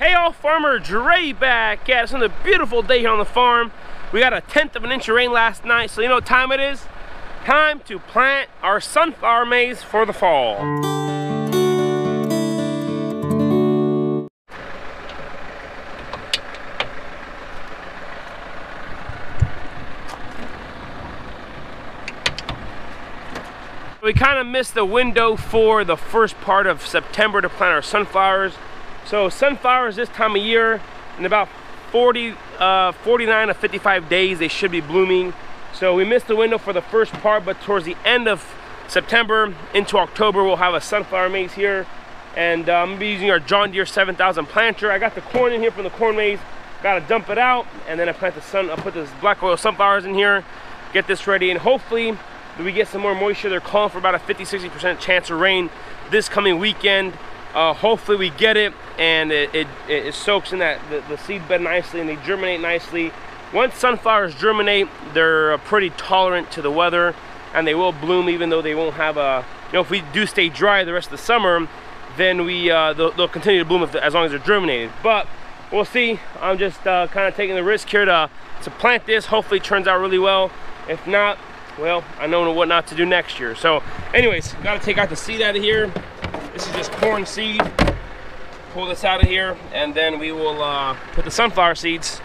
Hey all, Farmer Dre back at us on a beautiful day here on the farm. We got a tenth of an inch of rain last night, so you know what time it is? Time to plant our sunflower maze for the fall. We kind of missed the window for the first part of September to plant our sunflowers. So sunflowers this time of year, in about 40, uh, 49 to 55 days, they should be blooming. So we missed the window for the first part, but towards the end of September into October, we'll have a sunflower maze here. And uh, I'm gonna be using our John Deere 7000 planter. I got the corn in here from the corn maze. Gotta dump it out, and then I plant the sun, I'll put this black oil sunflowers in here, get this ready, and hopefully we get some more moisture. They're calling for about a 50-60% chance of rain this coming weekend. Uh, hopefully we get it and it, it, it soaks in that the, the, seed bed nicely and they germinate nicely. Once sunflowers germinate, they're uh, pretty tolerant to the weather and they will bloom even though they won't have a, you know, if we do stay dry the rest of the summer, then we, uh, they'll, they'll, continue to bloom as long as they're germinated. But we'll see. I'm just uh, kind of taking the risk here to, to plant this. Hopefully it turns out really well. If not, well, I know what not to do next year. So anyways, gotta take out the seed out of here. This is just corn seed. Pull this out of here, and then we will uh, put the sunflower seeds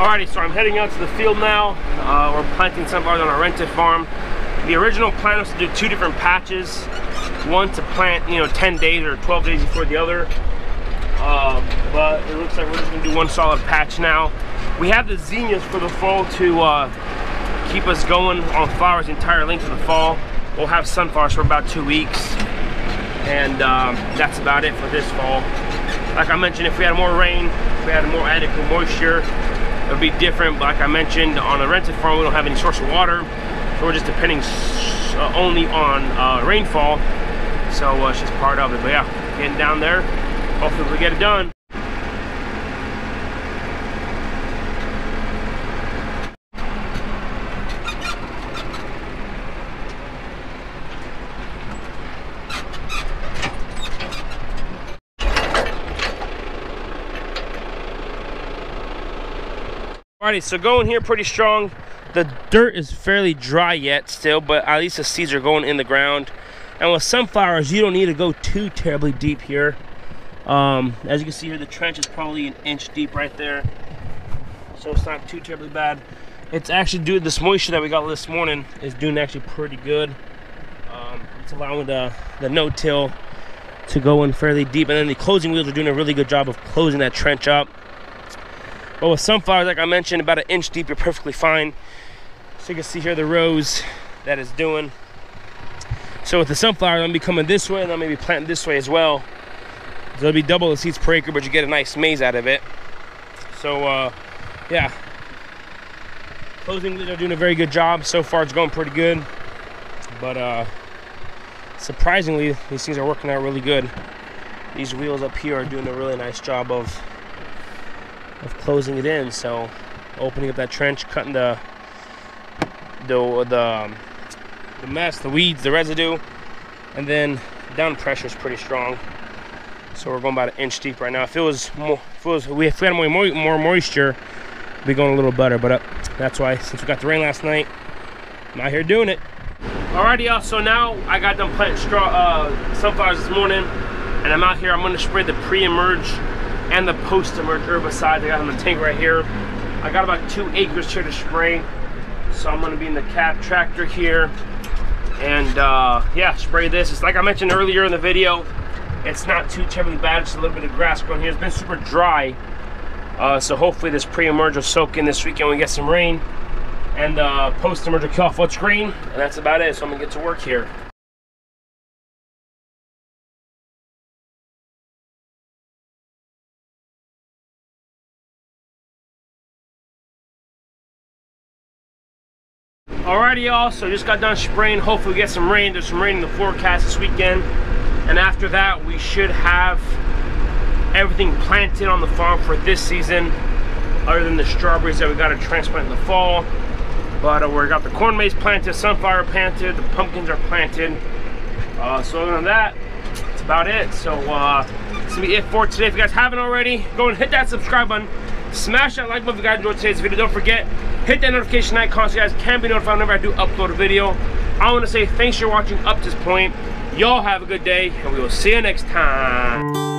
Alrighty, so I'm heading out to the field now. Uh, we're planting sunflowers on our rented farm. The original plan was to do two different patches. One to plant, you know, 10 days or 12 days before the other. Uh, but it looks like we're just gonna do one solid patch now. We have the zinnias for the fall to uh, keep us going on flowers the entire length of the fall. We'll have sunflowers for about two weeks. And um, that's about it for this fall. Like I mentioned, if we had more rain, if we had more adequate moisture, it would be different. Like I mentioned, on a rented farm, we don't have any source of water. So we're just depending uh, only on uh, rainfall. So uh, it's just part of it. But yeah, getting down there. Hopefully we get it done. Alrighty, so going here pretty strong. The dirt is fairly dry yet still, but at least the seeds are going in the ground. And with sunflowers, you don't need to go too terribly deep here. Um, as you can see here, the trench is probably an inch deep right there. So it's not too terribly bad. It's actually due this moisture that we got this morning is doing actually pretty good. Um, it's allowing the, the no-till to go in fairly deep. And then the closing wheels are doing a really good job of closing that trench up. But with sunflowers, like I mentioned, about an inch deep, you're perfectly fine. So you can see here the rows that it's doing. So with the sunflower, I'm gonna be coming this way and I'm gonna be planting this way as well. So it'll be double the seeds per acre, but you get a nice maze out of it. So uh, yeah. Closing they're doing a very good job. So far it's going pretty good. But uh, surprisingly, these things are working out really good. These wheels up here are doing a really nice job of of closing it in. So opening up that trench, cutting the the the, um, the mess, the weeds, the residue, and then down pressure is pretty strong. So we're going about an inch deep right now. If it was more, if it was, we if we had more more moisture, we'd be going a little better. But uh, that's why since we got the rain last night, I'm out here doing it. Alrighty, y'all. So now I got them planting straw uh, sunflowers this morning, and I'm out here. I'm gonna spray the pre-emerge and the post-emerge herbicide. I got in the tank right here. I got about two acres here to spray. So I'm gonna be in the cab tractor here and uh, yeah, spray this. It's like I mentioned earlier in the video, it's not too terribly bad. Just a little bit of grass growing here. It's been super dry. Uh, so hopefully this pre-emerge will soak in this weekend. When we get some rain and uh, post-emerge will kill off what's green. And that's about it. So I'm gonna get to work here. Alrighty y'all, so just got done spraying. Hopefully we get some rain. There's some rain in the forecast this weekend. And after that, we should have everything planted on the farm for this season, other than the strawberries that we got to transplant in the fall. But uh, we got the corn maze planted, sunflower planted, the pumpkins are planted. Uh, so other than that, that's about it. So uh, will be it for today. If you guys haven't already, go and hit that subscribe button. Smash that like button if you guys enjoyed today's video. Don't forget, hit that notification icon so you guys can be notified whenever I do upload a video. I want to say thanks for watching up to this point. Y'all have a good day, and we will see you next time.